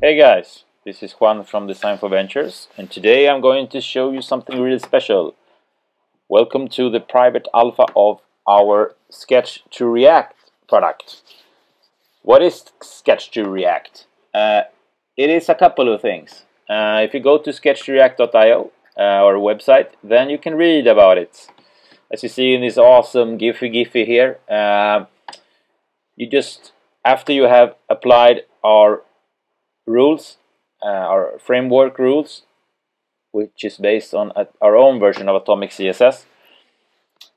Hey guys, this is Juan from Design for Ventures and today I'm going to show you something really special. Welcome to the private alpha of our Sketch2React product. What is Sketch2React? Uh, it is a couple of things. Uh, if you go to sketch2react.io, uh, our website, then you can read about it. As you see in this awesome Giphy Giphy here, uh, you just, after you have applied our rules, uh, our framework rules, which is based on our own version of Atomic CSS.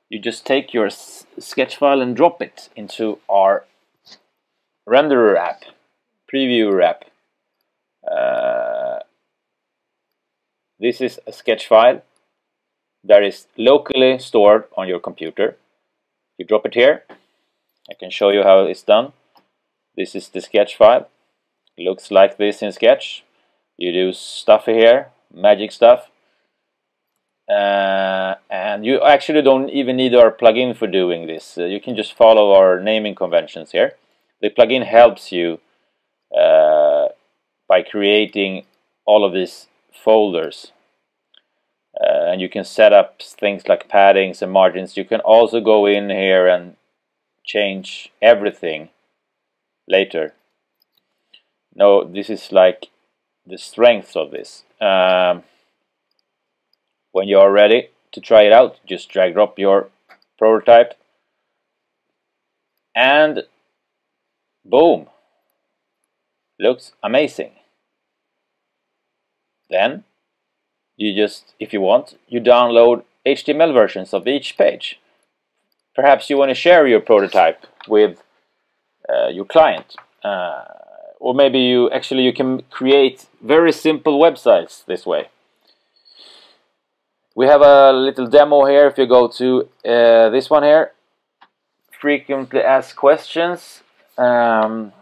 You just take your sketch file and drop it into our renderer app, previewer app. Uh, this is a sketch file that is locally stored on your computer. You drop it here. I can show you how it's done. This is the sketch file It looks like this in Sketch. You do stuff here, magic stuff. Uh, and you actually don't even need our plugin for doing this. Uh, you can just follow our naming conventions here. The plugin helps you uh, by creating all of these folders. Uh, and you can set up things like paddings and margins. You can also go in here and change everything later no this is like the strength of this um, when you are ready to try it out just drag drop your prototype and boom looks amazing then you just if you want you download HTML versions of each page. Perhaps you want to share your prototype with uh, your client uh, or maybe you actually you can create very simple websites this way. We have a little demo here if you go to uh, this one here. Frequently asked questions um,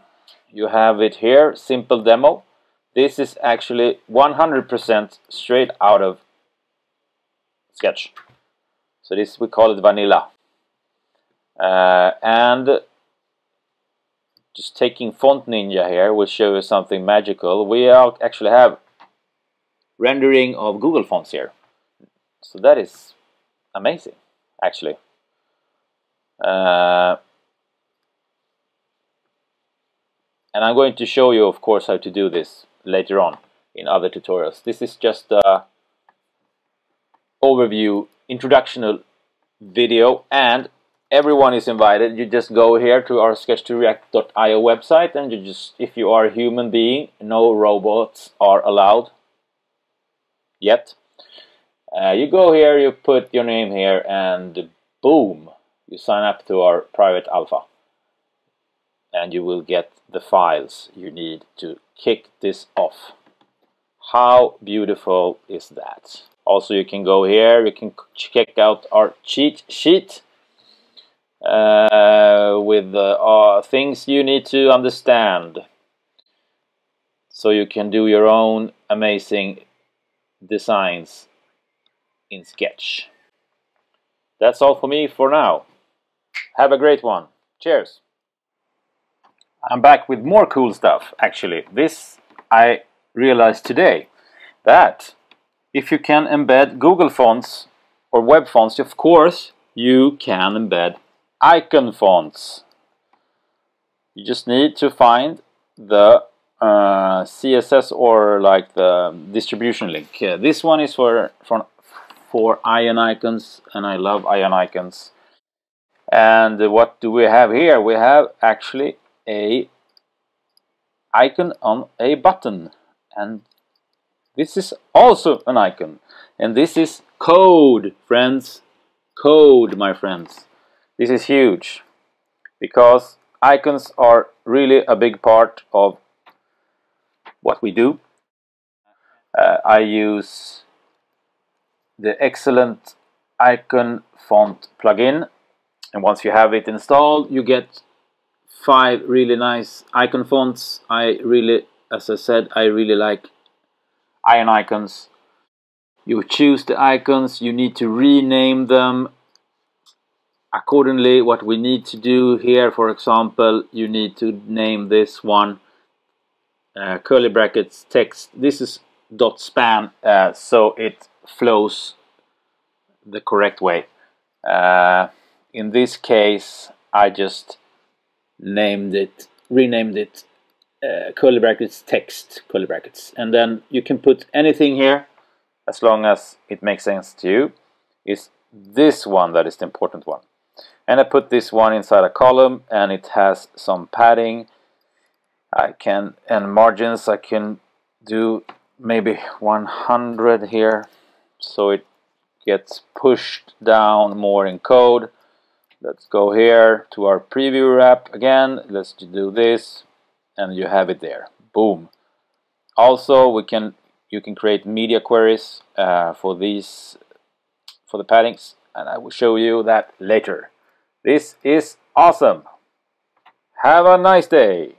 you have it here simple demo this is actually 100% straight out of sketch so this we call it vanilla uh, and just taking Font Ninja here will show you something magical. We actually have rendering of Google Fonts here. So that is amazing, actually. Uh, and I'm going to show you, of course, how to do this later on in other tutorials. This is just a overview, introductional video, and everyone is invited. You just go here to our sketch2react.io website and you just, if you are a human being, no robots are allowed yet. Uh, you go here, you put your name here and boom, you sign up to our private alpha. And you will get the files you need to kick this off. How beautiful is that? Also you can go here, you can check out our cheat sheet uh, with uh, things you need to understand so you can do your own amazing designs in Sketch. That's all for me for now. Have a great one. Cheers! I'm back with more cool stuff actually. This I realized today that if you can embed Google fonts or web fonts, of course you can embed icon fonts. You just need to find the uh, CSS or like the distribution link. Uh, this one is for, for, for Ionicons and I love Ionicons. And what do we have here? We have actually a icon on a button. And this is also an icon. And this is code friends. Code my friends. This is huge. Because icons are really a big part of what we do. Uh, I use the excellent icon font plugin. And once you have it installed you get five really nice icon fonts. I really, as I said, I really like Ionicons. You choose the icons you need to rename them accordingly. What we need to do here for example you need to name this one uh, curly brackets text. This is dot span uh, so it flows the correct way. Uh, in this case I just named it renamed it uh, curly brackets text curly brackets. And then you can put anything here as long as it makes sense to you. Is this one that is the important one. And I put this one inside a column and it has some padding. I can and margins I can do maybe 100 here. So it gets pushed down more in code let's go here to our preview wrap again let's do this and you have it there boom also we can you can create media queries uh, for these for the paddings and I will show you that later this is awesome. Have a nice day.